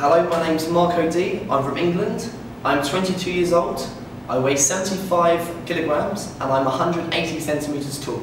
Hello, my name's Mark O'Dea. I'm from England. I'm 22 years old. I weigh 75 kilograms and I'm 180 centimeters tall.